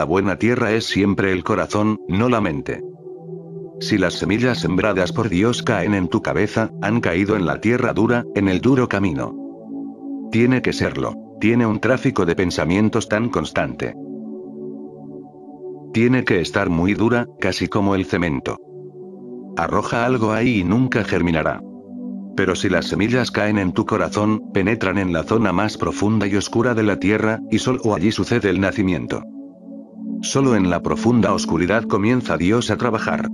La buena tierra es siempre el corazón, no la mente. Si las semillas sembradas por Dios caen en tu cabeza, han caído en la tierra dura, en el duro camino. Tiene que serlo. Tiene un tráfico de pensamientos tan constante. Tiene que estar muy dura, casi como el cemento. Arroja algo ahí y nunca germinará. Pero si las semillas caen en tu corazón, penetran en la zona más profunda y oscura de la tierra, y solo allí sucede el nacimiento. Solo en la profunda oscuridad comienza Dios a trabajar.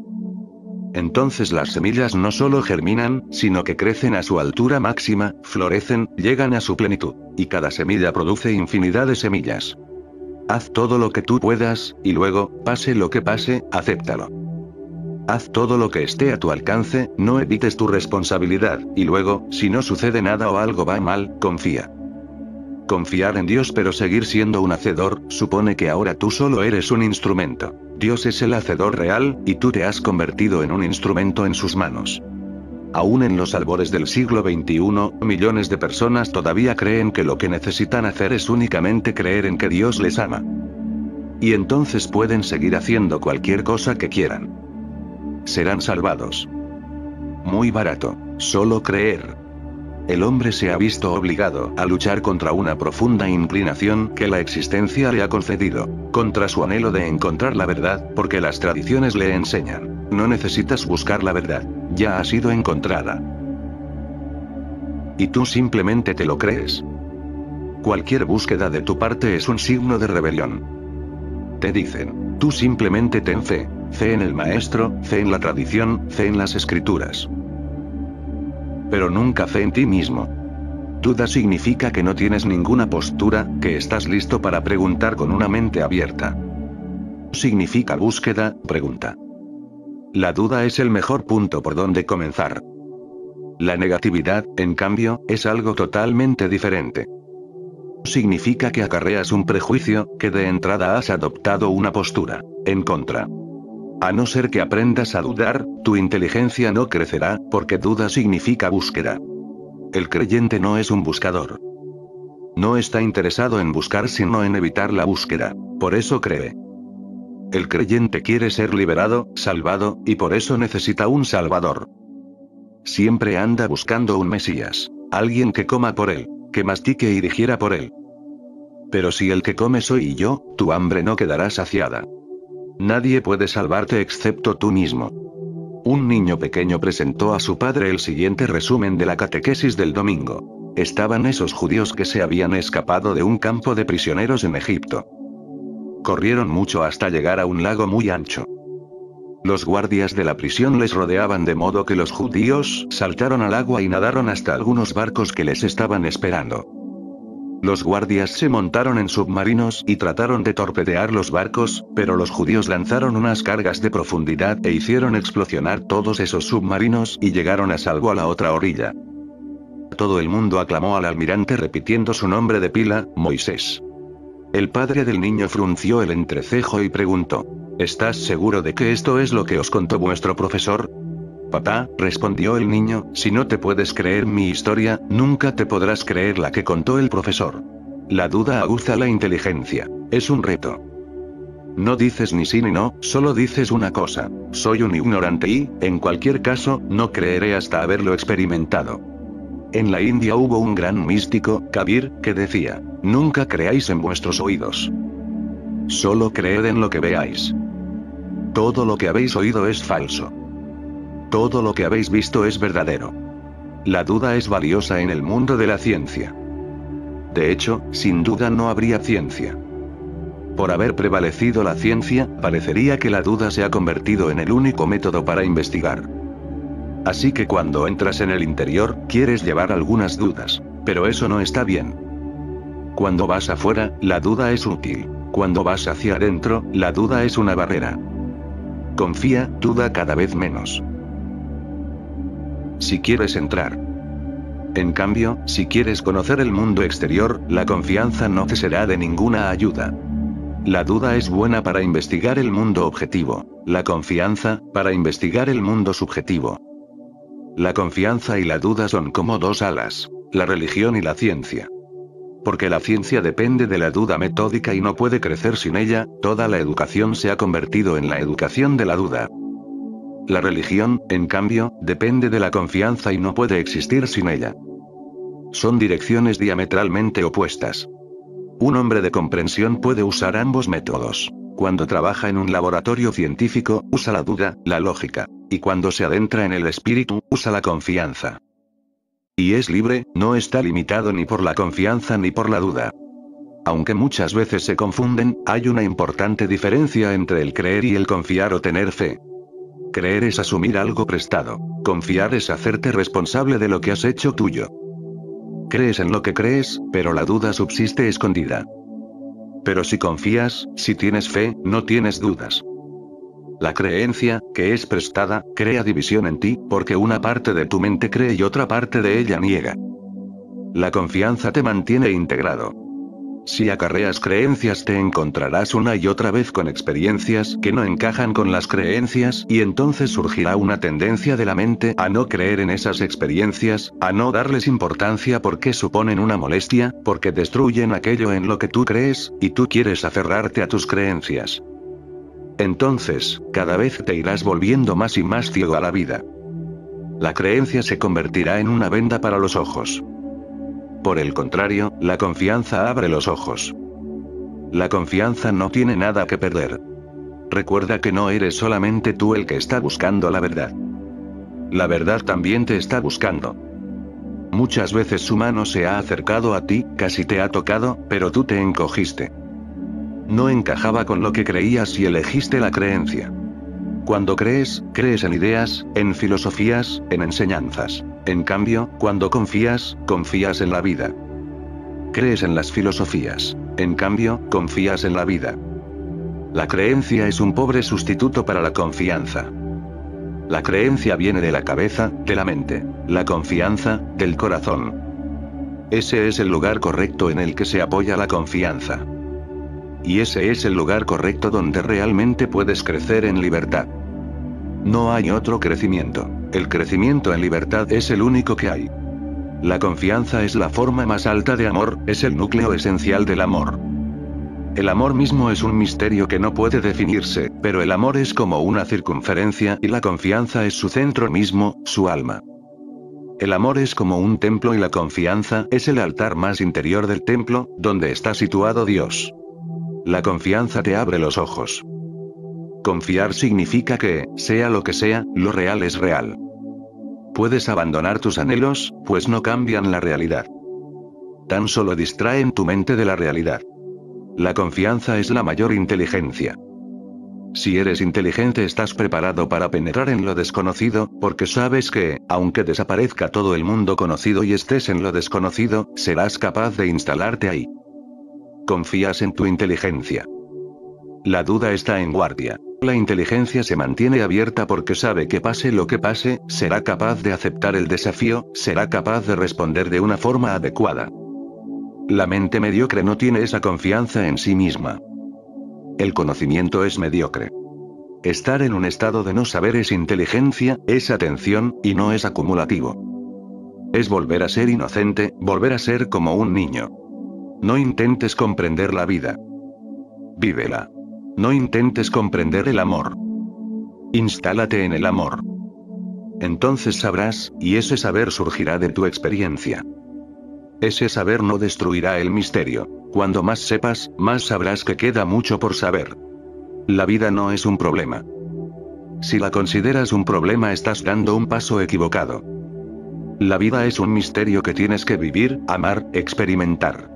Entonces las semillas no solo germinan, sino que crecen a su altura máxima, florecen, llegan a su plenitud. Y cada semilla produce infinidad de semillas. Haz todo lo que tú puedas, y luego, pase lo que pase, acéptalo. Haz todo lo que esté a tu alcance, no evites tu responsabilidad, y luego, si no sucede nada o algo va mal, confía. Confiar en Dios pero seguir siendo un hacedor, supone que ahora tú solo eres un instrumento. Dios es el hacedor real, y tú te has convertido en un instrumento en sus manos. Aún en los albores del siglo XXI, millones de personas todavía creen que lo que necesitan hacer es únicamente creer en que Dios les ama. Y entonces pueden seguir haciendo cualquier cosa que quieran serán salvados. Muy barato, solo creer. El hombre se ha visto obligado a luchar contra una profunda inclinación que la existencia le ha concedido, contra su anhelo de encontrar la verdad, porque las tradiciones le enseñan. No necesitas buscar la verdad, ya ha sido encontrada. Y tú simplemente te lo crees. Cualquier búsqueda de tu parte es un signo de rebelión. Te dicen, tú simplemente ten fe, Fe en el maestro, fe en la tradición, fe en las escrituras. Pero nunca fe en ti mismo. Duda significa que no tienes ninguna postura, que estás listo para preguntar con una mente abierta. Significa búsqueda, pregunta. La duda es el mejor punto por donde comenzar. La negatividad, en cambio, es algo totalmente diferente. Significa que acarreas un prejuicio, que de entrada has adoptado una postura, en contra. A no ser que aprendas a dudar, tu inteligencia no crecerá, porque duda significa búsqueda. El creyente no es un buscador. No está interesado en buscar sino en evitar la búsqueda. Por eso cree. El creyente quiere ser liberado, salvado, y por eso necesita un salvador. Siempre anda buscando un Mesías. Alguien que coma por él, que mastique y digiera por él. Pero si el que come soy yo, tu hambre no quedará saciada. Nadie puede salvarte excepto tú mismo. Un niño pequeño presentó a su padre el siguiente resumen de la catequesis del domingo. Estaban esos judíos que se habían escapado de un campo de prisioneros en Egipto. Corrieron mucho hasta llegar a un lago muy ancho. Los guardias de la prisión les rodeaban de modo que los judíos saltaron al agua y nadaron hasta algunos barcos que les estaban esperando. Los guardias se montaron en submarinos y trataron de torpedear los barcos, pero los judíos lanzaron unas cargas de profundidad e hicieron explosionar todos esos submarinos y llegaron a salvo a la otra orilla. Todo el mundo aclamó al almirante repitiendo su nombre de pila, Moisés. El padre del niño frunció el entrecejo y preguntó, ¿Estás seguro de que esto es lo que os contó vuestro profesor? Papá, respondió el niño, si no te puedes creer mi historia, nunca te podrás creer la que contó el profesor. La duda aguza la inteligencia. Es un reto. No dices ni sí ni no, solo dices una cosa. Soy un ignorante y, en cualquier caso, no creeré hasta haberlo experimentado. En la India hubo un gran místico, Kabir, que decía, nunca creáis en vuestros oídos. Solo creed en lo que veáis. Todo lo que habéis oído es falso. Todo lo que habéis visto es verdadero. La duda es valiosa en el mundo de la ciencia. De hecho, sin duda no habría ciencia. Por haber prevalecido la ciencia, parecería que la duda se ha convertido en el único método para investigar. Así que cuando entras en el interior, quieres llevar algunas dudas. Pero eso no está bien. Cuando vas afuera, la duda es útil. Cuando vas hacia adentro, la duda es una barrera. Confía, duda cada vez menos si quieres entrar. En cambio, si quieres conocer el mundo exterior, la confianza no te será de ninguna ayuda. La duda es buena para investigar el mundo objetivo, la confianza, para investigar el mundo subjetivo. La confianza y la duda son como dos alas, la religión y la ciencia. porque la ciencia depende de la duda metódica y no puede crecer sin ella, toda la educación se ha convertido en la educación de la duda. La religión, en cambio, depende de la confianza y no puede existir sin ella. Son direcciones diametralmente opuestas. Un hombre de comprensión puede usar ambos métodos. Cuando trabaja en un laboratorio científico, usa la duda, la lógica. Y cuando se adentra en el espíritu, usa la confianza. Y es libre, no está limitado ni por la confianza ni por la duda. Aunque muchas veces se confunden, hay una importante diferencia entre el creer y el confiar o tener fe. Creer es asumir algo prestado. Confiar es hacerte responsable de lo que has hecho tuyo. Crees en lo que crees, pero la duda subsiste escondida. Pero si confías, si tienes fe, no tienes dudas. La creencia, que es prestada, crea división en ti, porque una parte de tu mente cree y otra parte de ella niega. La confianza te mantiene integrado. Si acarreas creencias te encontrarás una y otra vez con experiencias que no encajan con las creencias y entonces surgirá una tendencia de la mente a no creer en esas experiencias, a no darles importancia porque suponen una molestia, porque destruyen aquello en lo que tú crees, y tú quieres aferrarte a tus creencias. Entonces, cada vez te irás volviendo más y más ciego a la vida. La creencia se convertirá en una venda para los ojos. Por el contrario, la confianza abre los ojos. La confianza no tiene nada que perder. Recuerda que no eres solamente tú el que está buscando la verdad. La verdad también te está buscando. Muchas veces su mano se ha acercado a ti, casi te ha tocado, pero tú te encogiste. No encajaba con lo que creías y elegiste la creencia. Cuando crees, crees en ideas, en filosofías, en enseñanzas. En cambio, cuando confías, confías en la vida. Crees en las filosofías. En cambio, confías en la vida. La creencia es un pobre sustituto para la confianza. La creencia viene de la cabeza, de la mente. La confianza, del corazón. Ese es el lugar correcto en el que se apoya la confianza. Y ese es el lugar correcto donde realmente puedes crecer en libertad. No hay otro crecimiento. El crecimiento en libertad es el único que hay. La confianza es la forma más alta de amor, es el núcleo esencial del amor. El amor mismo es un misterio que no puede definirse, pero el amor es como una circunferencia y la confianza es su centro mismo, su alma. El amor es como un templo y la confianza es el altar más interior del templo, donde está situado Dios. La confianza te abre los ojos. Confiar significa que, sea lo que sea, lo real es real. Puedes abandonar tus anhelos, pues no cambian la realidad. Tan solo distraen tu mente de la realidad. La confianza es la mayor inteligencia. Si eres inteligente estás preparado para penetrar en lo desconocido, porque sabes que, aunque desaparezca todo el mundo conocido y estés en lo desconocido, serás capaz de instalarte ahí. Confías en tu inteligencia. La duda está en guardia. La inteligencia se mantiene abierta porque sabe que pase lo que pase, será capaz de aceptar el desafío, será capaz de responder de una forma adecuada. La mente mediocre no tiene esa confianza en sí misma. El conocimiento es mediocre. Estar en un estado de no saber es inteligencia, es atención, y no es acumulativo. Es volver a ser inocente, volver a ser como un niño. No intentes comprender la vida. Vívela. No intentes comprender el amor. Instálate en el amor. Entonces sabrás, y ese saber surgirá de tu experiencia. Ese saber no destruirá el misterio. Cuando más sepas, más sabrás que queda mucho por saber. La vida no es un problema. Si la consideras un problema estás dando un paso equivocado. La vida es un misterio que tienes que vivir, amar, experimentar.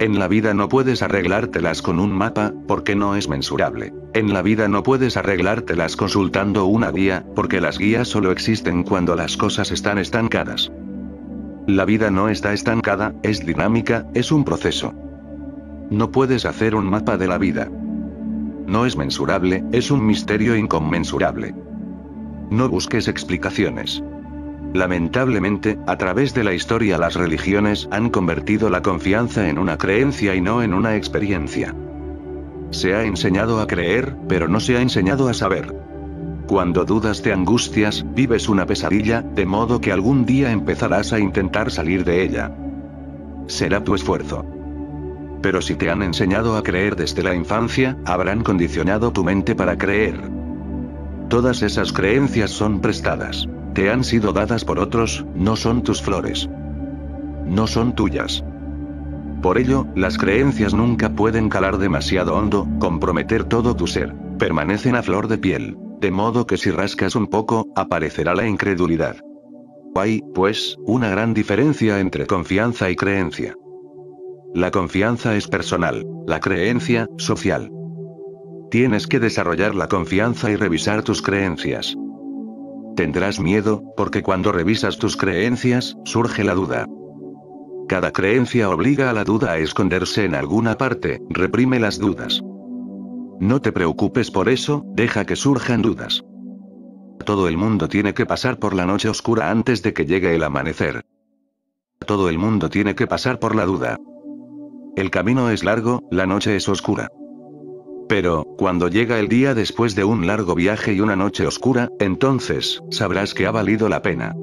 En la vida no puedes arreglártelas con un mapa, porque no es mensurable. En la vida no puedes arreglártelas consultando una guía, porque las guías solo existen cuando las cosas están estancadas. La vida no está estancada, es dinámica, es un proceso. No puedes hacer un mapa de la vida. No es mensurable, es un misterio inconmensurable. No busques explicaciones. Lamentablemente, a través de la historia las religiones han convertido la confianza en una creencia y no en una experiencia. Se ha enseñado a creer, pero no se ha enseñado a saber. Cuando dudas te angustias, vives una pesadilla, de modo que algún día empezarás a intentar salir de ella. Será tu esfuerzo. Pero si te han enseñado a creer desde la infancia, habrán condicionado tu mente para creer. Todas esas creencias son prestadas. Te han sido dadas por otros, no son tus flores. No son tuyas. Por ello, las creencias nunca pueden calar demasiado hondo, comprometer todo tu ser. Permanecen a flor de piel. De modo que si rascas un poco, aparecerá la incredulidad. Hay, pues, una gran diferencia entre confianza y creencia. La confianza es personal, la creencia, social. Tienes que desarrollar la confianza y revisar tus creencias. Tendrás miedo, porque cuando revisas tus creencias, surge la duda. Cada creencia obliga a la duda a esconderse en alguna parte, reprime las dudas. No te preocupes por eso, deja que surjan dudas. Todo el mundo tiene que pasar por la noche oscura antes de que llegue el amanecer. Todo el mundo tiene que pasar por la duda. El camino es largo, la noche es oscura. Pero, cuando llega el día después de un largo viaje y una noche oscura, entonces, sabrás que ha valido la pena.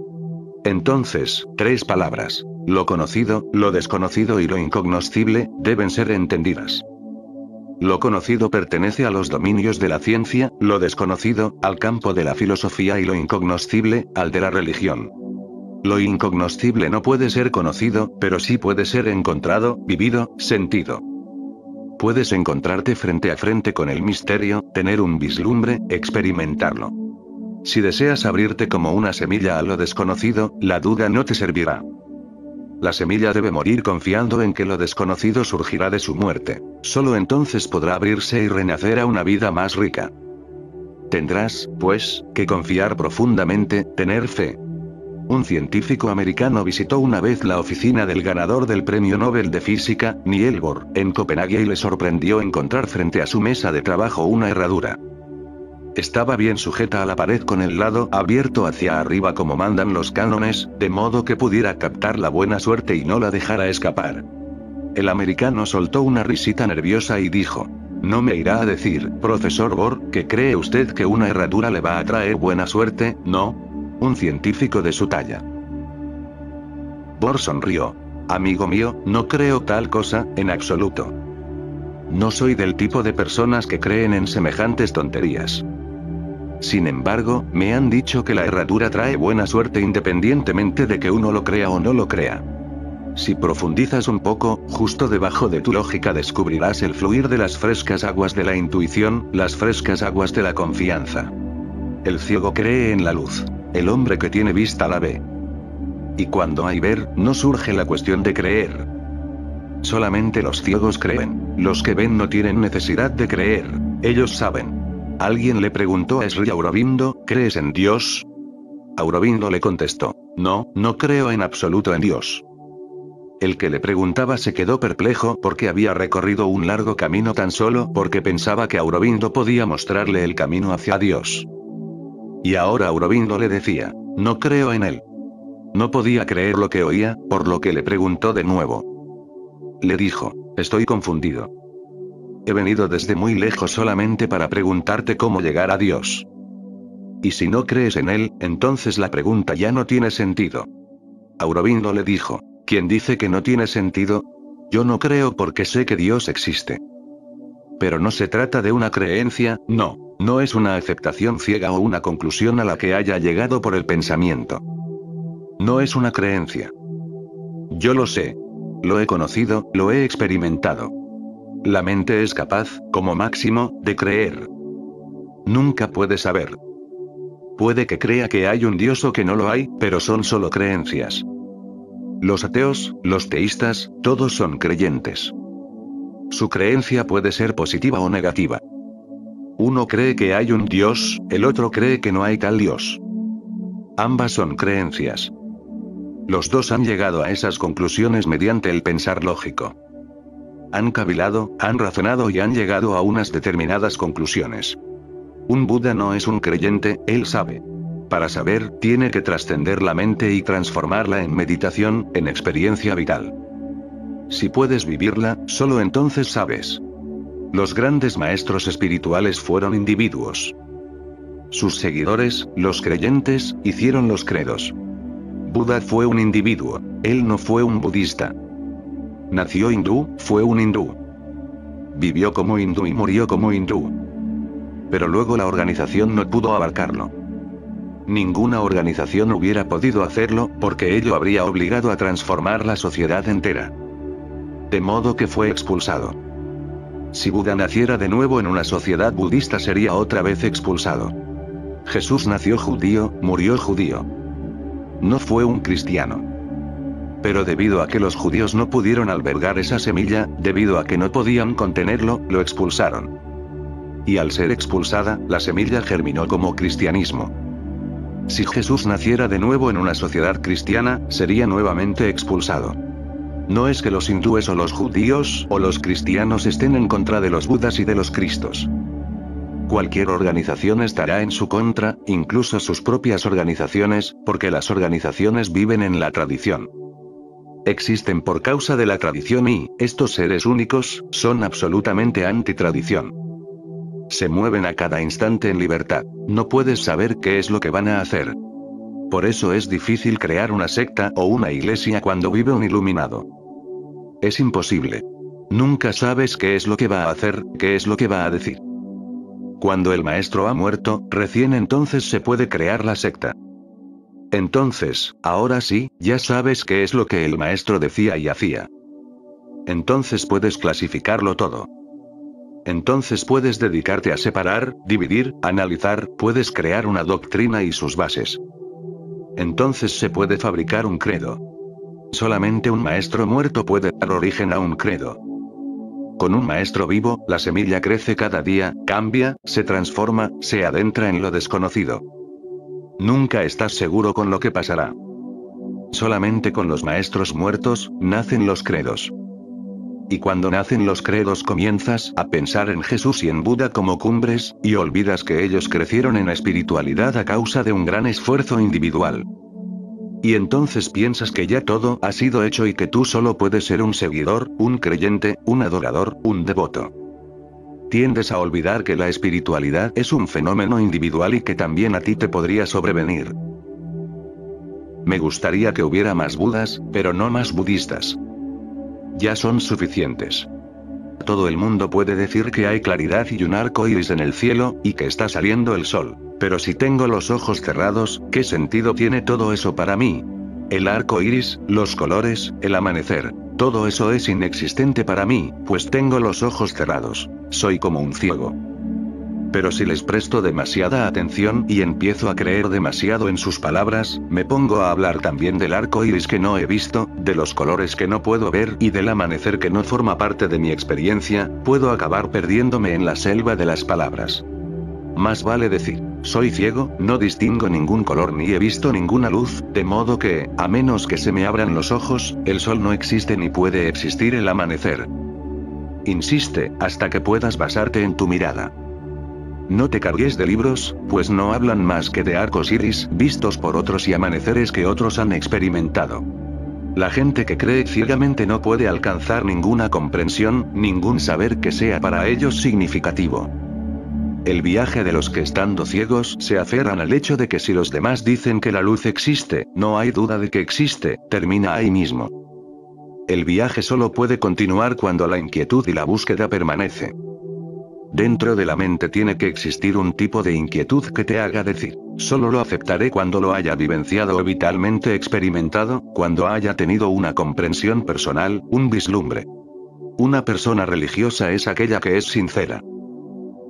Entonces, tres palabras. Lo conocido, lo desconocido y lo incognoscible, deben ser entendidas. Lo conocido pertenece a los dominios de la ciencia, lo desconocido, al campo de la filosofía y lo incognoscible, al de la religión. Lo incognoscible no puede ser conocido, pero sí puede ser encontrado, vivido, sentido. Puedes encontrarte frente a frente con el misterio, tener un vislumbre, experimentarlo. Si deseas abrirte como una semilla a lo desconocido, la duda no te servirá. La semilla debe morir confiando en que lo desconocido surgirá de su muerte. Solo entonces podrá abrirse y renacer a una vida más rica. Tendrás, pues, que confiar profundamente, tener fe. Un científico americano visitó una vez la oficina del ganador del Premio Nobel de Física, Niels Bohr, en Copenhague y le sorprendió encontrar frente a su mesa de trabajo una herradura. Estaba bien sujeta a la pared con el lado abierto hacia arriba como mandan los cánones, de modo que pudiera captar la buena suerte y no la dejara escapar. El americano soltó una risita nerviosa y dijo, no me irá a decir, profesor Bohr, que cree usted que una herradura le va a traer buena suerte, ¿no? Un científico de su talla. Bohr sonrió. Amigo mío, no creo tal cosa, en absoluto. No soy del tipo de personas que creen en semejantes tonterías. Sin embargo, me han dicho que la herradura trae buena suerte independientemente de que uno lo crea o no lo crea. Si profundizas un poco, justo debajo de tu lógica descubrirás el fluir de las frescas aguas de la intuición, las frescas aguas de la confianza. El ciego cree en la luz. El hombre que tiene vista la ve. Y cuando hay ver, no surge la cuestión de creer. Solamente los ciegos creen. Los que ven no tienen necesidad de creer. Ellos saben. Alguien le preguntó a Sri Aurobindo, ¿crees en Dios? Aurobindo le contestó, no, no creo en absoluto en Dios. El que le preguntaba se quedó perplejo porque había recorrido un largo camino tan solo porque pensaba que Aurobindo podía mostrarle el camino hacia Dios. Y ahora Aurobindo le decía, no creo en él. No podía creer lo que oía, por lo que le preguntó de nuevo. Le dijo, estoy confundido. He venido desde muy lejos solamente para preguntarte cómo llegar a Dios. Y si no crees en Él, entonces la pregunta ya no tiene sentido. Aurobindo le dijo, ¿quién dice que no tiene sentido? Yo no creo porque sé que Dios existe. Pero no se trata de una creencia, no, no es una aceptación ciega o una conclusión a la que haya llegado por el pensamiento. No es una creencia. Yo lo sé. Lo he conocido, lo he experimentado. La mente es capaz, como máximo, de creer. Nunca puede saber. Puede que crea que hay un Dios o que no lo hay, pero son solo creencias. Los ateos, los teístas, todos son creyentes. Su creencia puede ser positiva o negativa. Uno cree que hay un Dios, el otro cree que no hay tal Dios. Ambas son creencias. Los dos han llegado a esas conclusiones mediante el pensar lógico. Han cavilado, han razonado y han llegado a unas determinadas conclusiones. Un Buda no es un creyente, él sabe. Para saber, tiene que trascender la mente y transformarla en meditación, en experiencia vital. Si puedes vivirla, solo entonces sabes. Los grandes maestros espirituales fueron individuos. Sus seguidores, los creyentes, hicieron los credos. Buda fue un individuo, él no fue un budista. Nació hindú, fue un hindú. Vivió como hindú y murió como hindú. Pero luego la organización no pudo abarcarlo. Ninguna organización hubiera podido hacerlo, porque ello habría obligado a transformar la sociedad entera. De modo que fue expulsado. Si Buda naciera de nuevo en una sociedad budista sería otra vez expulsado. Jesús nació judío, murió judío. No fue un cristiano. Pero debido a que los judíos no pudieron albergar esa semilla, debido a que no podían contenerlo, lo expulsaron. Y al ser expulsada, la semilla germinó como cristianismo. Si Jesús naciera de nuevo en una sociedad cristiana, sería nuevamente expulsado. No es que los hindúes o los judíos o los cristianos estén en contra de los budas y de los cristos. Cualquier organización estará en su contra, incluso sus propias organizaciones, porque las organizaciones viven en la tradición. Existen por causa de la tradición y, estos seres únicos, son absolutamente antitradición. Se mueven a cada instante en libertad, no puedes saber qué es lo que van a hacer. Por eso es difícil crear una secta o una iglesia cuando vive un iluminado. Es imposible. Nunca sabes qué es lo que va a hacer, qué es lo que va a decir. Cuando el maestro ha muerto, recién entonces se puede crear la secta. Entonces, ahora sí, ya sabes qué es lo que el maestro decía y hacía. Entonces puedes clasificarlo todo. Entonces puedes dedicarte a separar, dividir, analizar, puedes crear una doctrina y sus bases. Entonces se puede fabricar un credo. Solamente un maestro muerto puede dar origen a un credo. Con un maestro vivo, la semilla crece cada día, cambia, se transforma, se adentra en lo desconocido. Nunca estás seguro con lo que pasará. Solamente con los maestros muertos, nacen los credos. Y cuando nacen los credos comienzas a pensar en Jesús y en Buda como cumbres, y olvidas que ellos crecieron en espiritualidad a causa de un gran esfuerzo individual. Y entonces piensas que ya todo ha sido hecho y que tú solo puedes ser un seguidor, un creyente, un adorador, un devoto. Tiendes a olvidar que la espiritualidad es un fenómeno individual y que también a ti te podría sobrevenir. Me gustaría que hubiera más budas, pero no más budistas. Ya son suficientes. Todo el mundo puede decir que hay claridad y un arco iris en el cielo, y que está saliendo el sol. Pero si tengo los ojos cerrados, ¿qué sentido tiene todo eso para mí? El arco iris, los colores, el amanecer. Todo eso es inexistente para mí, pues tengo los ojos cerrados. Soy como un ciego. Pero si les presto demasiada atención y empiezo a creer demasiado en sus palabras, me pongo a hablar también del arco iris que no he visto, de los colores que no puedo ver y del amanecer que no forma parte de mi experiencia, puedo acabar perdiéndome en la selva de las palabras. Más vale decir, soy ciego, no distingo ningún color ni he visto ninguna luz, de modo que, a menos que se me abran los ojos, el sol no existe ni puede existir el amanecer. Insiste, hasta que puedas basarte en tu mirada. No te cargues de libros, pues no hablan más que de arcos iris vistos por otros y amaneceres que otros han experimentado. La gente que cree ciegamente no puede alcanzar ninguna comprensión, ningún saber que sea para ellos significativo. El viaje de los que estando ciegos se aferran al hecho de que si los demás dicen que la luz existe, no hay duda de que existe, termina ahí mismo. El viaje solo puede continuar cuando la inquietud y la búsqueda permanece. Dentro de la mente tiene que existir un tipo de inquietud que te haga decir, solo lo aceptaré cuando lo haya vivenciado o vitalmente experimentado, cuando haya tenido una comprensión personal, un vislumbre. Una persona religiosa es aquella que es sincera.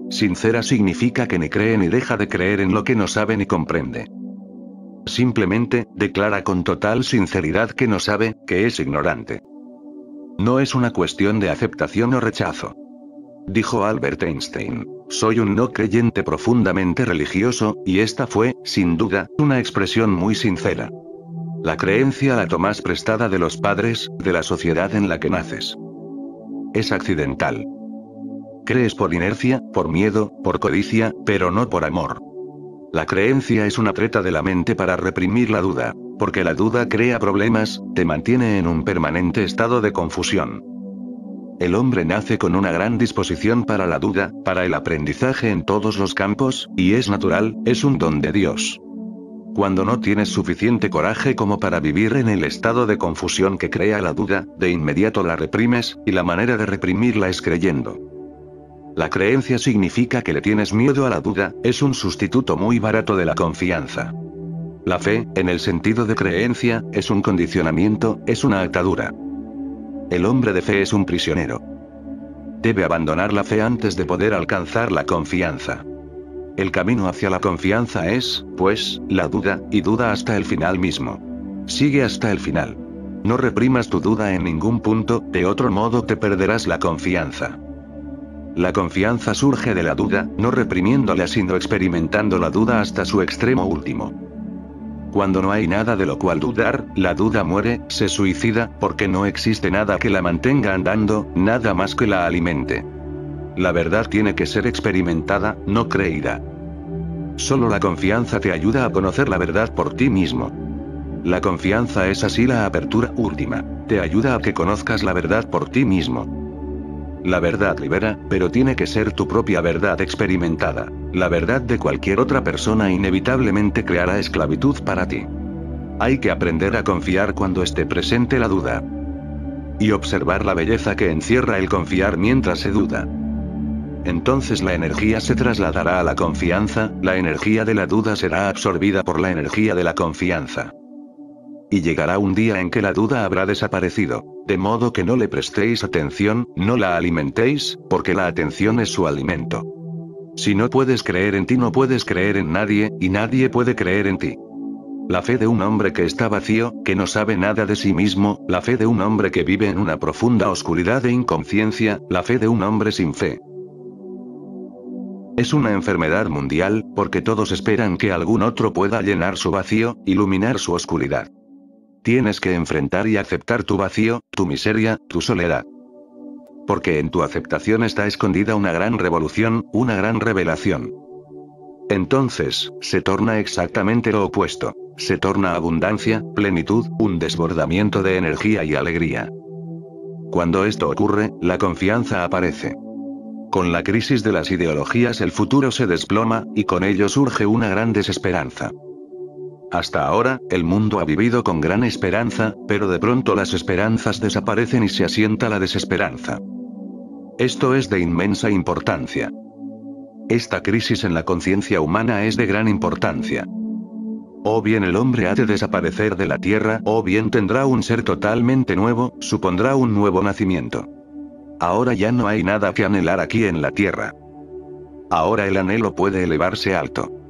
Sincera significa que ni cree ni deja de creer en lo que no sabe ni comprende. Simplemente, declara con total sinceridad que no sabe, que es ignorante. No es una cuestión de aceptación o rechazo. Dijo Albert Einstein, soy un no creyente profundamente religioso, y esta fue, sin duda, una expresión muy sincera. La creencia la tomas prestada de los padres, de la sociedad en la que naces. Es accidental. Crees por inercia, por miedo, por codicia, pero no por amor. La creencia es una treta de la mente para reprimir la duda, porque la duda crea problemas, te mantiene en un permanente estado de confusión. El hombre nace con una gran disposición para la duda, para el aprendizaje en todos los campos, y es natural, es un don de Dios. Cuando no tienes suficiente coraje como para vivir en el estado de confusión que crea la duda, de inmediato la reprimes, y la manera de reprimirla es creyendo. La creencia significa que le tienes miedo a la duda, es un sustituto muy barato de la confianza. La fe, en el sentido de creencia, es un condicionamiento, es una atadura. El hombre de fe es un prisionero. Debe abandonar la fe antes de poder alcanzar la confianza. El camino hacia la confianza es, pues, la duda, y duda hasta el final mismo. Sigue hasta el final. No reprimas tu duda en ningún punto, de otro modo te perderás la confianza. La confianza surge de la duda, no reprimiéndola sino experimentando la duda hasta su extremo último. Cuando no hay nada de lo cual dudar, la duda muere, se suicida, porque no existe nada que la mantenga andando, nada más que la alimente. La verdad tiene que ser experimentada, no creída. Solo la confianza te ayuda a conocer la verdad por ti mismo. La confianza es así la apertura última, te ayuda a que conozcas la verdad por ti mismo. La verdad libera, pero tiene que ser tu propia verdad experimentada. La verdad de cualquier otra persona inevitablemente creará esclavitud para ti. Hay que aprender a confiar cuando esté presente la duda. Y observar la belleza que encierra el confiar mientras se duda. Entonces la energía se trasladará a la confianza, la energía de la duda será absorbida por la energía de la confianza. Y llegará un día en que la duda habrá desaparecido. De modo que no le prestéis atención, no la alimentéis, porque la atención es su alimento. Si no puedes creer en ti no puedes creer en nadie, y nadie puede creer en ti. La fe de un hombre que está vacío, que no sabe nada de sí mismo, la fe de un hombre que vive en una profunda oscuridad e inconsciencia, la fe de un hombre sin fe. Es una enfermedad mundial, porque todos esperan que algún otro pueda llenar su vacío, iluminar su oscuridad. Tienes que enfrentar y aceptar tu vacío, tu miseria, tu soledad. Porque en tu aceptación está escondida una gran revolución, una gran revelación. Entonces, se torna exactamente lo opuesto. Se torna abundancia, plenitud, un desbordamiento de energía y alegría. Cuando esto ocurre, la confianza aparece. Con la crisis de las ideologías el futuro se desploma, y con ello surge una gran desesperanza. Hasta ahora, el mundo ha vivido con gran esperanza, pero de pronto las esperanzas desaparecen y se asienta la desesperanza. Esto es de inmensa importancia. Esta crisis en la conciencia humana es de gran importancia. O bien el hombre ha de desaparecer de la Tierra, o bien tendrá un ser totalmente nuevo, supondrá un nuevo nacimiento. Ahora ya no hay nada que anhelar aquí en la Tierra. Ahora el anhelo puede elevarse alto.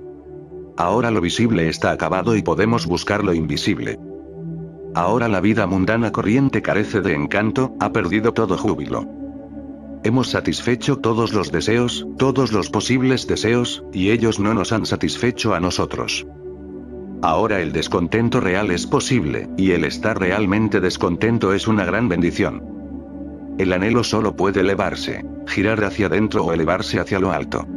Ahora lo visible está acabado y podemos buscar lo invisible. Ahora la vida mundana corriente carece de encanto, ha perdido todo júbilo. Hemos satisfecho todos los deseos, todos los posibles deseos, y ellos no nos han satisfecho a nosotros. Ahora el descontento real es posible, y el estar realmente descontento es una gran bendición. El anhelo solo puede elevarse, girar hacia adentro o elevarse hacia lo alto.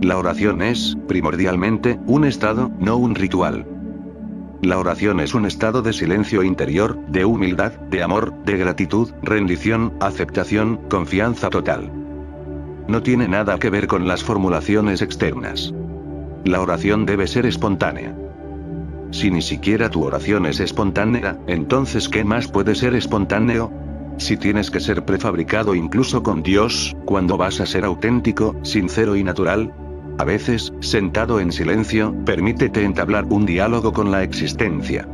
La oración es, primordialmente, un estado, no un ritual. La oración es un estado de silencio interior, de humildad, de amor, de gratitud, rendición, aceptación, confianza total. No tiene nada que ver con las formulaciones externas. La oración debe ser espontánea. Si ni siquiera tu oración es espontánea, entonces ¿qué más puede ser espontáneo? Si tienes que ser prefabricado incluso con Dios, cuando vas a ser auténtico, sincero y natural, a veces, sentado en silencio, permítete entablar un diálogo con la existencia.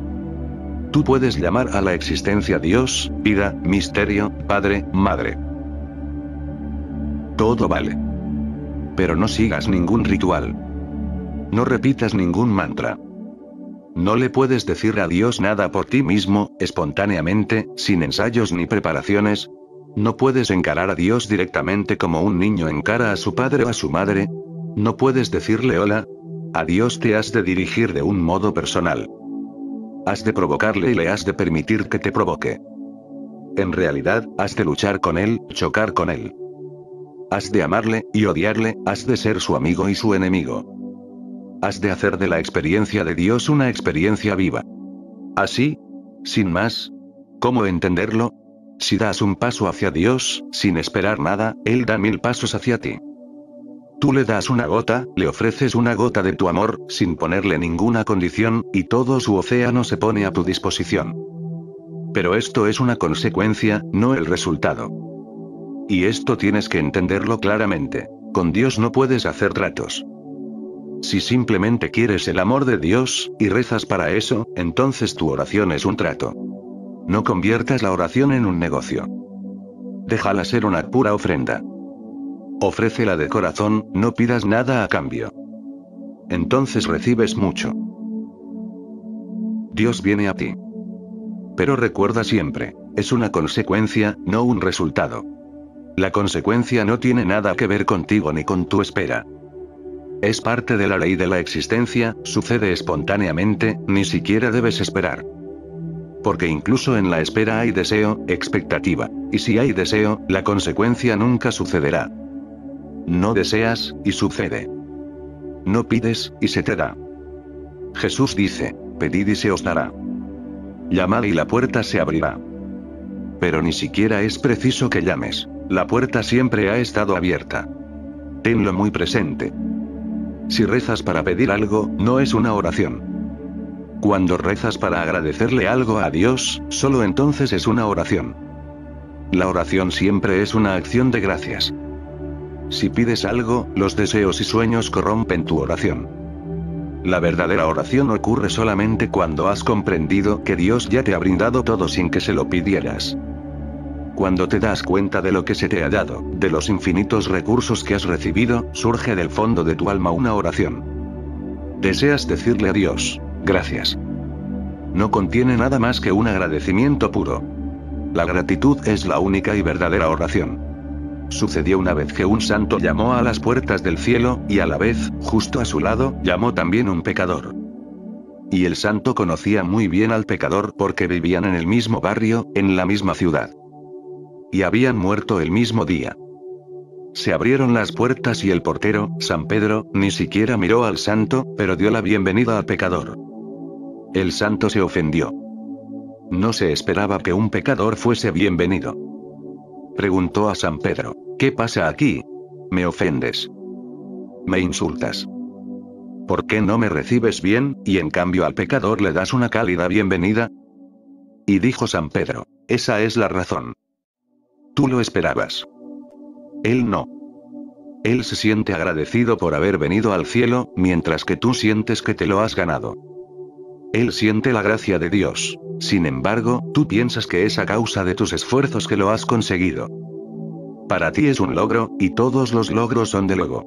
Tú puedes llamar a la existencia Dios, vida, misterio, Padre, Madre. Todo vale. Pero no sigas ningún ritual. No repitas ningún mantra. No le puedes decir a Dios nada por ti mismo, espontáneamente, sin ensayos ni preparaciones. No puedes encarar a Dios directamente como un niño encara a su padre o a su madre, no puedes decirle hola. A Dios te has de dirigir de un modo personal. Has de provocarle y le has de permitir que te provoque. En realidad, has de luchar con él, chocar con él. Has de amarle, y odiarle, has de ser su amigo y su enemigo. Has de hacer de la experiencia de Dios una experiencia viva. Así, sin más. ¿Cómo entenderlo? Si das un paso hacia Dios, sin esperar nada, Él da mil pasos hacia ti. Tú le das una gota, le ofreces una gota de tu amor, sin ponerle ninguna condición, y todo su océano se pone a tu disposición. Pero esto es una consecuencia, no el resultado. Y esto tienes que entenderlo claramente. Con Dios no puedes hacer tratos. Si simplemente quieres el amor de Dios, y rezas para eso, entonces tu oración es un trato. No conviertas la oración en un negocio. Déjala ser una pura ofrenda. Ofrécela de corazón, no pidas nada a cambio. Entonces recibes mucho. Dios viene a ti. Pero recuerda siempre, es una consecuencia, no un resultado. La consecuencia no tiene nada que ver contigo ni con tu espera. Es parte de la ley de la existencia, sucede espontáneamente, ni siquiera debes esperar. Porque incluso en la espera hay deseo, expectativa. Y si hay deseo, la consecuencia nunca sucederá. No deseas, y sucede. No pides, y se te da. Jesús dice, pedid y se os dará. Llamad y la puerta se abrirá. Pero ni siquiera es preciso que llames. La puerta siempre ha estado abierta. Tenlo muy presente. Si rezas para pedir algo, no es una oración. Cuando rezas para agradecerle algo a Dios, solo entonces es una oración. La oración siempre es una acción de gracias. Si pides algo, los deseos y sueños corrompen tu oración. La verdadera oración ocurre solamente cuando has comprendido que Dios ya te ha brindado todo sin que se lo pidieras. Cuando te das cuenta de lo que se te ha dado, de los infinitos recursos que has recibido, surge del fondo de tu alma una oración. Deseas decirle a Dios, gracias. No contiene nada más que un agradecimiento puro. La gratitud es la única y verdadera oración. Sucedió una vez que un santo llamó a las puertas del cielo, y a la vez, justo a su lado, llamó también un pecador. Y el santo conocía muy bien al pecador porque vivían en el mismo barrio, en la misma ciudad y habían muerto el mismo día. Se abrieron las puertas y el portero, San Pedro, ni siquiera miró al santo, pero dio la bienvenida al pecador. El santo se ofendió. No se esperaba que un pecador fuese bienvenido. Preguntó a San Pedro, ¿qué pasa aquí? Me ofendes. Me insultas. ¿Por qué no me recibes bien, y en cambio al pecador le das una cálida bienvenida? Y dijo San Pedro, esa es la razón. Tú lo esperabas. Él no. Él se siente agradecido por haber venido al cielo, mientras que tú sientes que te lo has ganado. Él siente la gracia de Dios. Sin embargo, tú piensas que es a causa de tus esfuerzos que lo has conseguido. Para ti es un logro, y todos los logros son de luego.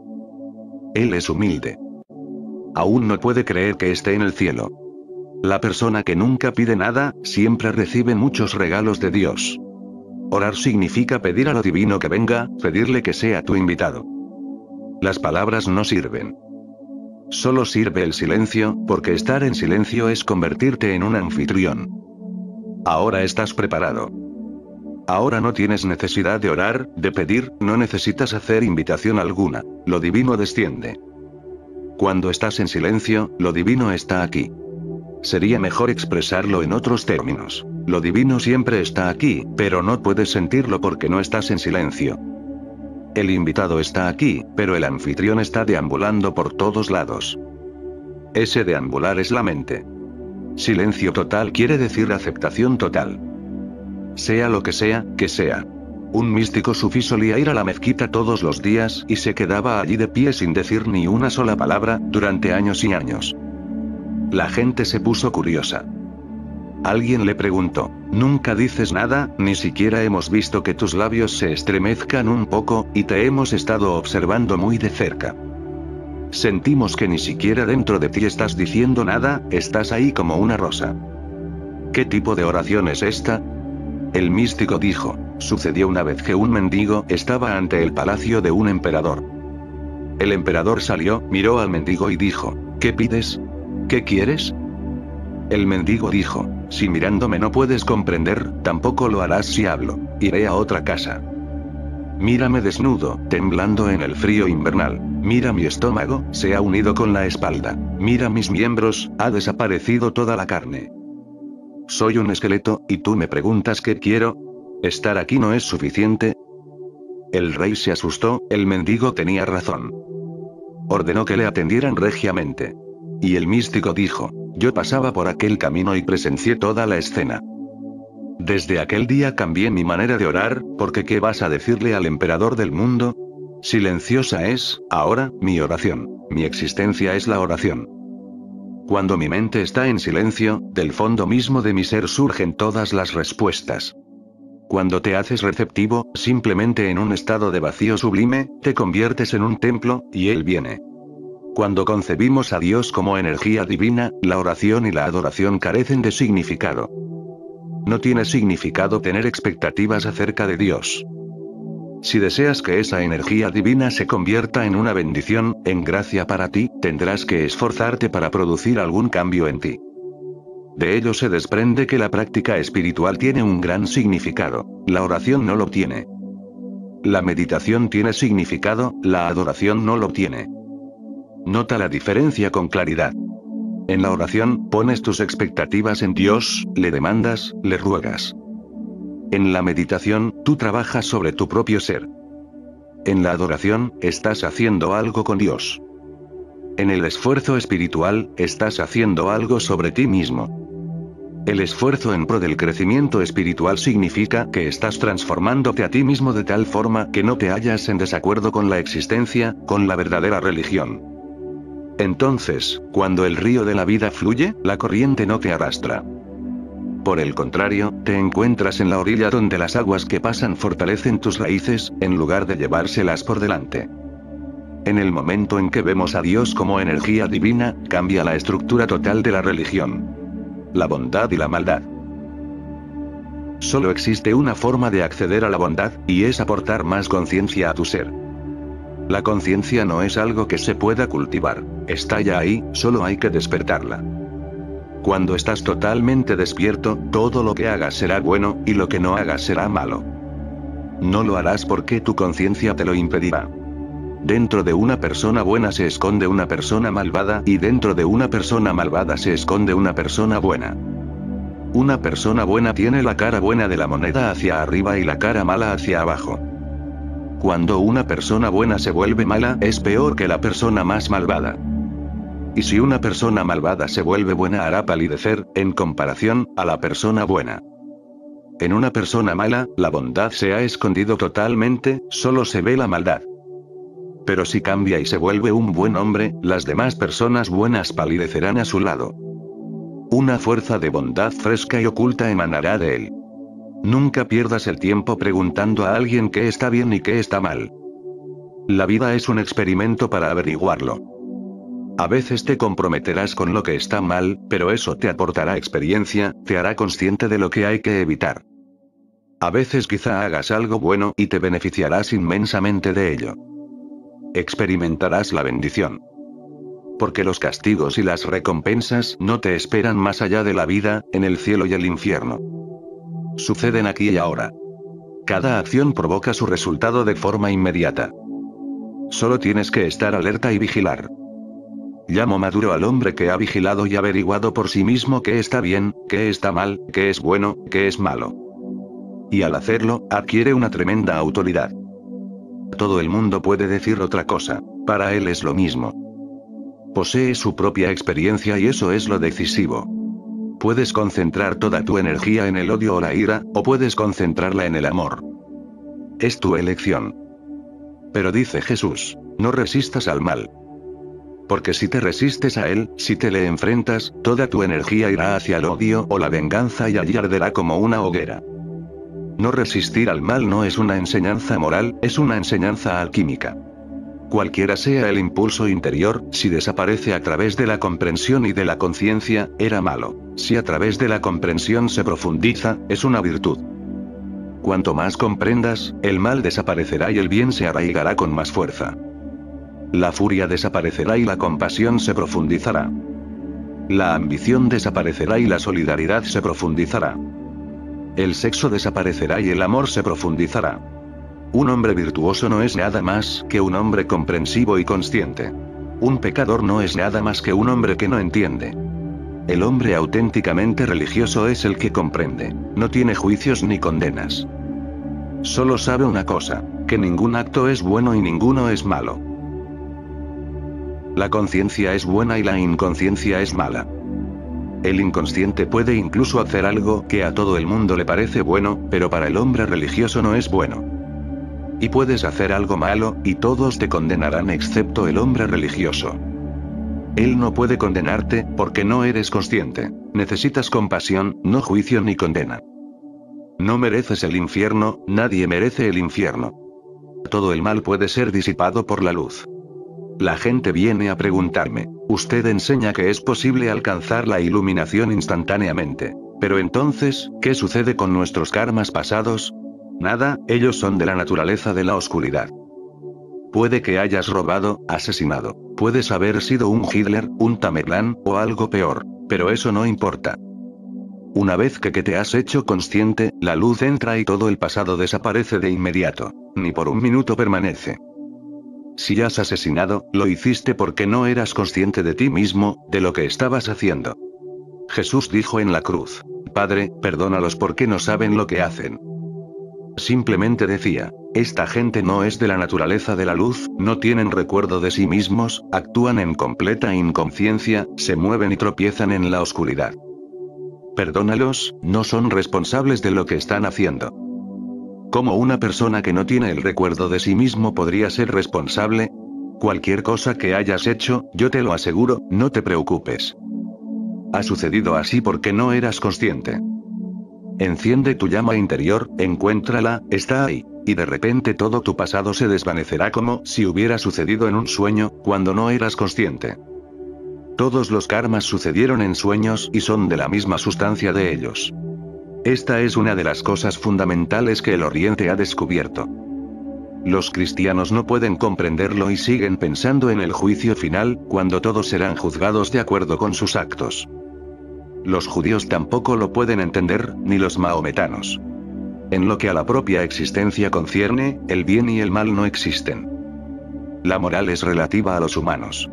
Él es humilde. Aún no puede creer que esté en el cielo. La persona que nunca pide nada, siempre recibe muchos regalos de Dios. Orar significa pedir a lo divino que venga, pedirle que sea tu invitado. Las palabras no sirven. Solo sirve el silencio, porque estar en silencio es convertirte en un anfitrión. Ahora estás preparado. Ahora no tienes necesidad de orar, de pedir, no necesitas hacer invitación alguna. Lo divino desciende. Cuando estás en silencio, lo divino está aquí. Sería mejor expresarlo en otros términos. Lo divino siempre está aquí, pero no puedes sentirlo porque no estás en silencio. El invitado está aquí, pero el anfitrión está deambulando por todos lados. Ese deambular es la mente. Silencio total quiere decir aceptación total. Sea lo que sea, que sea. Un místico sufí solía ir a la mezquita todos los días y se quedaba allí de pie sin decir ni una sola palabra, durante años y años. La gente se puso curiosa. Alguien le preguntó, Nunca dices nada, ni siquiera hemos visto que tus labios se estremezcan un poco, y te hemos estado observando muy de cerca. Sentimos que ni siquiera dentro de ti estás diciendo nada, estás ahí como una rosa. ¿Qué tipo de oración es esta? El místico dijo, sucedió una vez que un mendigo estaba ante el palacio de un emperador. El emperador salió, miró al mendigo y dijo, ¿qué pides? ¿Qué quieres? El mendigo dijo, si mirándome no puedes comprender, tampoco lo harás si hablo. Iré a otra casa. Mírame desnudo, temblando en el frío invernal. Mira mi estómago, se ha unido con la espalda. Mira mis miembros, ha desaparecido toda la carne. Soy un esqueleto, y tú me preguntas qué quiero. ¿Estar aquí no es suficiente? El rey se asustó, el mendigo tenía razón. Ordenó que le atendieran regiamente. Y el místico dijo, yo pasaba por aquel camino y presencié toda la escena. Desde aquel día cambié mi manera de orar, porque ¿qué vas a decirle al emperador del mundo? Silenciosa es, ahora, mi oración. Mi existencia es la oración. Cuando mi mente está en silencio, del fondo mismo de mi ser surgen todas las respuestas. Cuando te haces receptivo, simplemente en un estado de vacío sublime, te conviertes en un templo, y Él viene. Cuando concebimos a Dios como energía divina, la oración y la adoración carecen de significado. No tiene significado tener expectativas acerca de Dios. Si deseas que esa energía divina se convierta en una bendición, en gracia para ti, tendrás que esforzarte para producir algún cambio en ti. De ello se desprende que la práctica espiritual tiene un gran significado, la oración no lo tiene. La meditación tiene significado, la adoración no lo tiene. Nota la diferencia con claridad. En la oración, pones tus expectativas en Dios, le demandas, le ruegas. En la meditación, tú trabajas sobre tu propio ser. En la adoración, estás haciendo algo con Dios. En el esfuerzo espiritual, estás haciendo algo sobre ti mismo. El esfuerzo en pro del crecimiento espiritual significa que estás transformándote a ti mismo de tal forma que no te hallas en desacuerdo con la existencia, con la verdadera religión. Entonces, cuando el río de la vida fluye, la corriente no te arrastra. Por el contrario, te encuentras en la orilla donde las aguas que pasan fortalecen tus raíces, en lugar de llevárselas por delante. En el momento en que vemos a Dios como energía divina, cambia la estructura total de la religión. La bondad y la maldad. Solo existe una forma de acceder a la bondad, y es aportar más conciencia a tu ser. La conciencia no es algo que se pueda cultivar, está ya ahí, solo hay que despertarla. Cuando estás totalmente despierto, todo lo que hagas será bueno, y lo que no hagas será malo. No lo harás porque tu conciencia te lo impedirá. Dentro de una persona buena se esconde una persona malvada, y dentro de una persona malvada se esconde una persona buena. Una persona buena tiene la cara buena de la moneda hacia arriba y la cara mala hacia abajo. Cuando una persona buena se vuelve mala, es peor que la persona más malvada. Y si una persona malvada se vuelve buena hará palidecer, en comparación, a la persona buena. En una persona mala, la bondad se ha escondido totalmente, solo se ve la maldad. Pero si cambia y se vuelve un buen hombre, las demás personas buenas palidecerán a su lado. Una fuerza de bondad fresca y oculta emanará de él. Nunca pierdas el tiempo preguntando a alguien qué está bien y qué está mal. La vida es un experimento para averiguarlo. A veces te comprometerás con lo que está mal, pero eso te aportará experiencia, te hará consciente de lo que hay que evitar. A veces quizá hagas algo bueno y te beneficiarás inmensamente de ello. Experimentarás la bendición. Porque los castigos y las recompensas no te esperan más allá de la vida, en el cielo y el infierno. Suceden aquí y ahora. Cada acción provoca su resultado de forma inmediata. Solo tienes que estar alerta y vigilar. Llamo maduro al hombre que ha vigilado y averiguado por sí mismo qué está bien, qué está mal, qué es bueno, qué es malo. Y al hacerlo, adquiere una tremenda autoridad. Todo el mundo puede decir otra cosa, para él es lo mismo. Posee su propia experiencia y eso es lo decisivo. Puedes concentrar toda tu energía en el odio o la ira, o puedes concentrarla en el amor. Es tu elección. Pero dice Jesús, no resistas al mal. Porque si te resistes a él, si te le enfrentas, toda tu energía irá hacia el odio o la venganza y allí arderá como una hoguera. No resistir al mal no es una enseñanza moral, es una enseñanza alquímica. Cualquiera sea el impulso interior, si desaparece a través de la comprensión y de la conciencia, era malo. Si a través de la comprensión se profundiza, es una virtud. Cuanto más comprendas, el mal desaparecerá y el bien se arraigará con más fuerza. La furia desaparecerá y la compasión se profundizará. La ambición desaparecerá y la solidaridad se profundizará. El sexo desaparecerá y el amor se profundizará. Un hombre virtuoso no es nada más que un hombre comprensivo y consciente. Un pecador no es nada más que un hombre que no entiende. El hombre auténticamente religioso es el que comprende. No tiene juicios ni condenas. Solo sabe una cosa, que ningún acto es bueno y ninguno es malo. La conciencia es buena y la inconsciencia es mala. El inconsciente puede incluso hacer algo que a todo el mundo le parece bueno, pero para el hombre religioso no es bueno. Y puedes hacer algo malo, y todos te condenarán excepto el hombre religioso. Él no puede condenarte, porque no eres consciente. Necesitas compasión, no juicio ni condena. No mereces el infierno, nadie merece el infierno. Todo el mal puede ser disipado por la luz. La gente viene a preguntarme, usted enseña que es posible alcanzar la iluminación instantáneamente. Pero entonces, ¿qué sucede con nuestros karmas pasados? Nada, ellos son de la naturaleza de la oscuridad. Puede que hayas robado, asesinado. Puedes haber sido un Hitler, un Tamerlán, o algo peor. Pero eso no importa. Una vez que, te has hecho consciente, la luz entra y todo el pasado desaparece de inmediato. Ni por un minuto permanece. Si has asesinado, lo hiciste porque no eras consciente de ti mismo, de lo que estabas haciendo. Jesús dijo en la cruz, Padre, perdónalos porque no saben lo que hacen. Simplemente decía, esta gente no es de la naturaleza de la luz, no tienen recuerdo de sí mismos, actúan en completa inconsciencia, se mueven y tropiezan en la oscuridad. Perdónalos, no son responsables de lo que están haciendo. ¿Cómo una persona que no tiene el recuerdo de sí mismo podría ser responsable? Cualquier cosa que hayas hecho, yo te lo aseguro, no te preocupes. Ha sucedido así porque no eras consciente. Enciende tu llama interior, encuéntrala, está ahí. Y de repente todo tu pasado se desvanecerá como si hubiera sucedido en un sueño, cuando no eras consciente. Todos los karmas sucedieron en sueños y son de la misma sustancia de ellos. Esta es una de las cosas fundamentales que el Oriente ha descubierto. Los cristianos no pueden comprenderlo y siguen pensando en el juicio final, cuando todos serán juzgados de acuerdo con sus actos. Los judíos tampoco lo pueden entender, ni los maometanos. En lo que a la propia existencia concierne, el bien y el mal no existen. La moral es relativa a los humanos.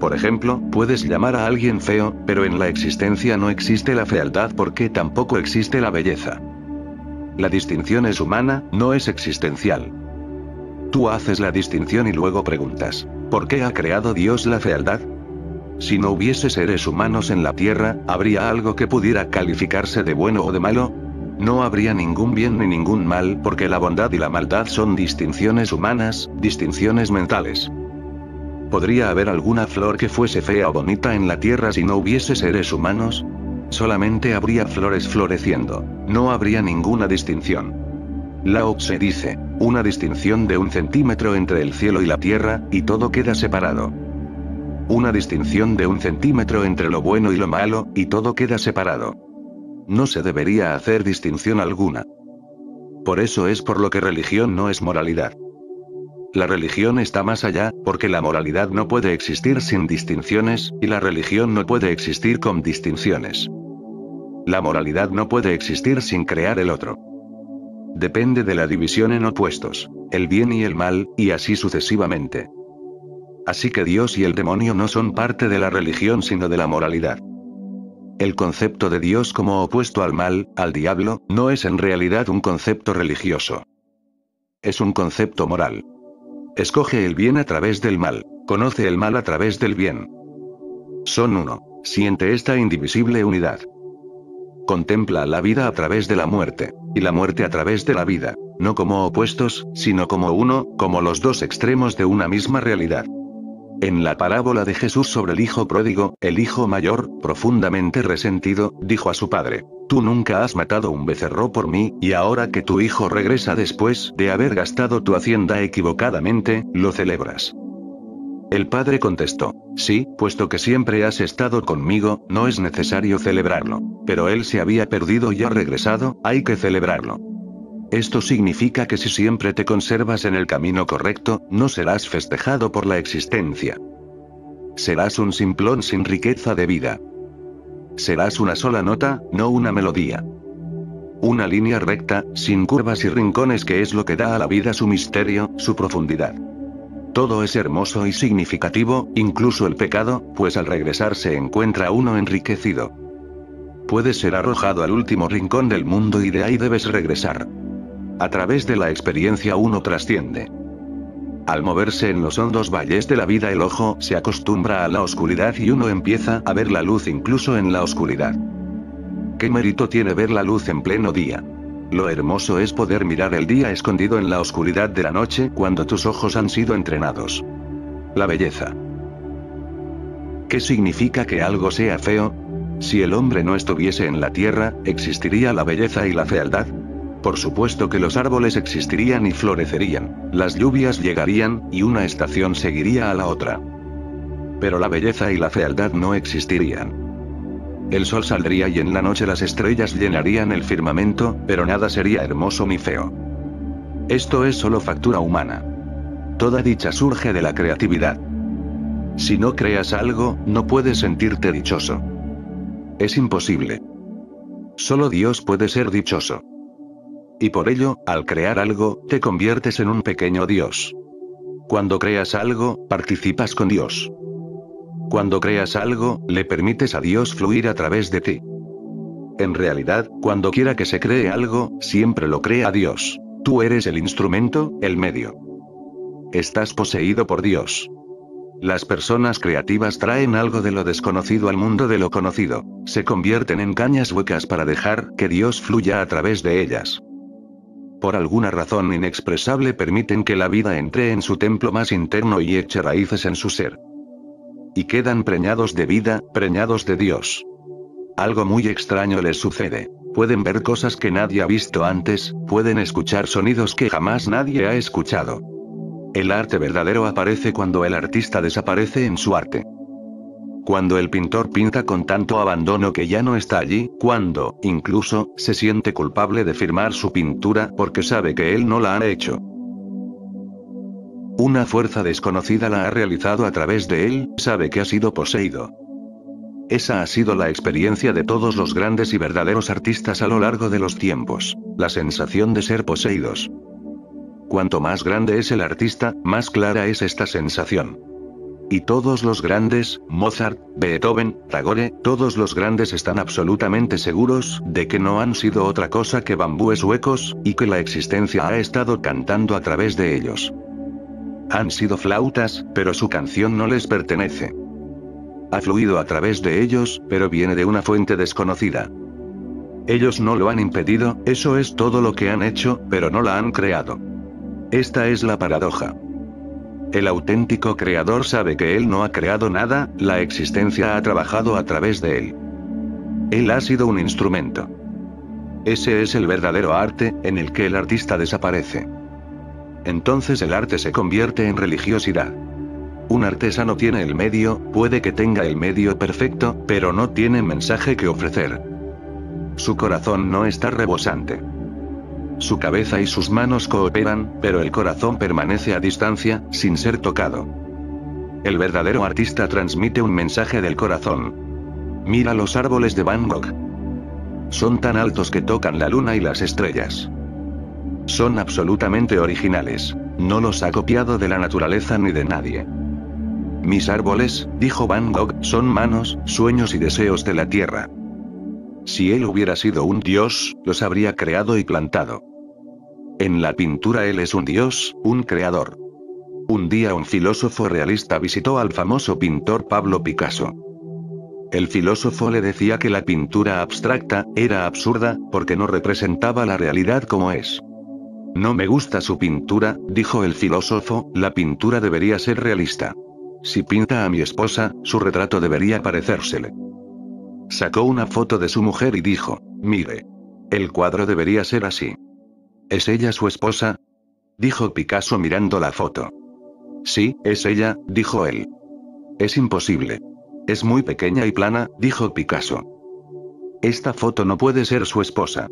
Por ejemplo, puedes llamar a alguien feo, pero en la existencia no existe la fealdad porque tampoco existe la belleza. La distinción es humana, no es existencial. Tú haces la distinción y luego preguntas, ¿por qué ha creado Dios la fealdad? Si no hubiese seres humanos en la Tierra, ¿habría algo que pudiera calificarse de bueno o de malo? No habría ningún bien ni ningún mal porque la bondad y la maldad son distinciones humanas, distinciones mentales. ¿Podría haber alguna flor que fuese fea o bonita en la tierra si no hubiese seres humanos? Solamente habría flores floreciendo. No habría ninguna distinción. Lao Tse dice, una distinción de un centímetro entre el cielo y la tierra, y todo queda separado. Una distinción de un centímetro entre lo bueno y lo malo, y todo queda separado. No se debería hacer distinción alguna. Por eso es por lo que religión no es moralidad. La religión está más allá, porque la moralidad no puede existir sin distinciones, y la religión no puede existir con distinciones. La moralidad no puede existir sin crear el otro. Depende de la división en opuestos, el bien y el mal, y así sucesivamente. Así que Dios y el demonio no son parte de la religión sino de la moralidad. El concepto de Dios como opuesto al mal, al diablo, no es en realidad un concepto religioso. Es un concepto moral. Escoge el bien a través del mal. Conoce el mal a través del bien. Son uno. Siente esta indivisible unidad. Contempla la vida a través de la muerte, y la muerte a través de la vida, no como opuestos, sino como uno, como los dos extremos de una misma realidad. En la parábola de Jesús sobre el hijo pródigo, el hijo mayor, profundamente resentido, dijo a su padre, Tú nunca has matado un becerro por mí, y ahora que tu hijo regresa después de haber gastado tu hacienda equivocadamente, lo celebras. El padre contestó, Sí, puesto que siempre has estado conmigo, no es necesario celebrarlo. Pero él se había perdido y ha regresado, hay que celebrarlo. Esto significa que si siempre te conservas en el camino correcto, no serás festejado por la existencia. Serás un simplón sin riqueza de vida. Serás una sola nota, no una melodía. Una línea recta, sin curvas y rincones que es lo que da a la vida su misterio, su profundidad. Todo es hermoso y significativo, incluso el pecado, pues al regresar se encuentra uno enriquecido. Puedes ser arrojado al último rincón del mundo y de ahí debes regresar. A través de la experiencia uno trasciende. Al moverse en los hondos valles de la vida el ojo se acostumbra a la oscuridad y uno empieza a ver la luz incluso en la oscuridad. ¿Qué mérito tiene ver la luz en pleno día? Lo hermoso es poder mirar el día escondido en la oscuridad de la noche cuando tus ojos han sido entrenados. La belleza. ¿Qué significa que algo sea feo? Si el hombre no estuviese en la tierra, ¿existiría la belleza y la fealdad? Por supuesto que los árboles existirían y florecerían, las lluvias llegarían, y una estación seguiría a la otra. Pero la belleza y la fealdad no existirían. El sol saldría y en la noche las estrellas llenarían el firmamento, pero nada sería hermoso ni feo. Esto es solo factura humana. Toda dicha surge de la creatividad. Si no creas algo, no puedes sentirte dichoso. Es imposible. Solo Dios puede ser dichoso. Y por ello, al crear algo, te conviertes en un pequeño Dios. Cuando creas algo, participas con Dios. Cuando creas algo, le permites a Dios fluir a través de ti. En realidad, cuando quiera que se cree algo, siempre lo crea Dios. Tú eres el instrumento, el medio. Estás poseído por Dios. Las personas creativas traen algo de lo desconocido al mundo de lo conocido, se convierten en cañas huecas para dejar que Dios fluya a través de ellas por alguna razón inexpresable permiten que la vida entre en su templo más interno y eche raíces en su ser. Y quedan preñados de vida, preñados de Dios. Algo muy extraño les sucede. Pueden ver cosas que nadie ha visto antes, pueden escuchar sonidos que jamás nadie ha escuchado. El arte verdadero aparece cuando el artista desaparece en su arte. Cuando el pintor pinta con tanto abandono que ya no está allí, cuando, incluso, se siente culpable de firmar su pintura porque sabe que él no la ha hecho. Una fuerza desconocida la ha realizado a través de él, sabe que ha sido poseído. Esa ha sido la experiencia de todos los grandes y verdaderos artistas a lo largo de los tiempos, la sensación de ser poseídos. Cuanto más grande es el artista, más clara es esta sensación. Y todos los grandes, Mozart, Beethoven, Tagore, todos los grandes están absolutamente seguros de que no han sido otra cosa que bambúes huecos, y que la existencia ha estado cantando a través de ellos. Han sido flautas, pero su canción no les pertenece. Ha fluido a través de ellos, pero viene de una fuente desconocida. Ellos no lo han impedido, eso es todo lo que han hecho, pero no la han creado. Esta es la paradoja. El auténtico creador sabe que él no ha creado nada, la existencia ha trabajado a través de él. Él ha sido un instrumento. Ese es el verdadero arte, en el que el artista desaparece. Entonces el arte se convierte en religiosidad. Un artesano tiene el medio, puede que tenga el medio perfecto, pero no tiene mensaje que ofrecer. Su corazón no está rebosante. Su cabeza y sus manos cooperan, pero el corazón permanece a distancia, sin ser tocado. El verdadero artista transmite un mensaje del corazón. Mira los árboles de Van Gogh. Son tan altos que tocan la luna y las estrellas. Son absolutamente originales. No los ha copiado de la naturaleza ni de nadie. Mis árboles, dijo Van Gogh, son manos, sueños y deseos de la tierra. Si él hubiera sido un dios, los habría creado y plantado. En la pintura él es un dios, un creador. Un día un filósofo realista visitó al famoso pintor Pablo Picasso. El filósofo le decía que la pintura abstracta, era absurda, porque no representaba la realidad como es. No me gusta su pintura, dijo el filósofo, la pintura debería ser realista. Si pinta a mi esposa, su retrato debería parecérsele. Sacó una foto de su mujer y dijo, mire. El cuadro debería ser así. ¿Es ella su esposa? Dijo Picasso mirando la foto. Sí, es ella, dijo él. Es imposible. Es muy pequeña y plana, dijo Picasso. Esta foto no puede ser su esposa.